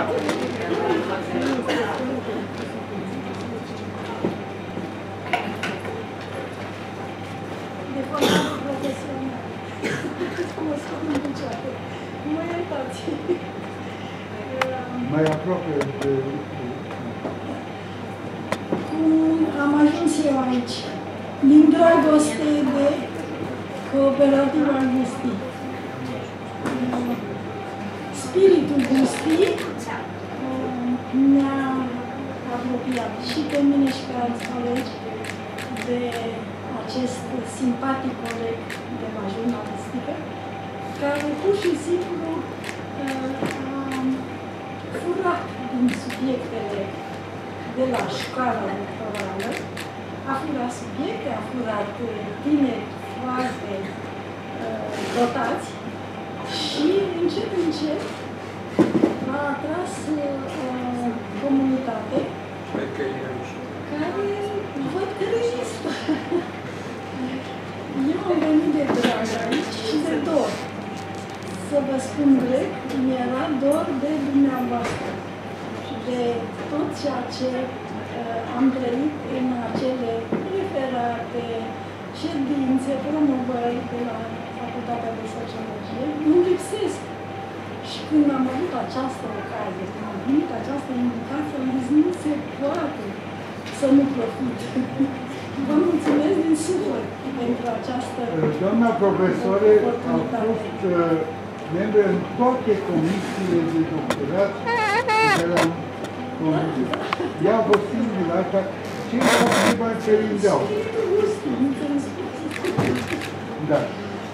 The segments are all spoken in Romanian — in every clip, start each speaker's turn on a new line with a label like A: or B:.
A: De formare profesională. Mă scot în picioare. Mă iertați.
B: Mai aproape de...
A: Cum am ajuns eu aici? Din dragoste de cooperativ Augustin. Apropiat și pe mine și pe alți colegi de acest simpatic coleg de la jurnalistică, care pur și simplu uh, a furat din subiectele de la școala doctorală, a furat subiecte, a furat uh, tineri foarte uh, dotați și încet, încet a atras uh, o comunitate care văd că rezistă. Eu am venit de drag aici și de dor. Să vă spun drept, mi-era dor de dumneavoastră și de tot ceea ce uh, am trăit în acele referate, ședințe, promovări de la Facultatea de Sociologie. Nu lipsesc. Și când am avut această ocazie, când am primit această invitație, am zis, nu se poate să nu profit. Vă mulțumesc din suflet pentru această
B: Doamna profesoare a fost uh, membră în toate comisiile de doctorat pe care am condus. Ea a fost singura asta. Cei care mai perindeau.
A: Spiritul Gustii, nu te
B: Da.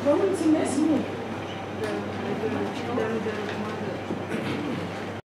A: Vă mulțumesc mult!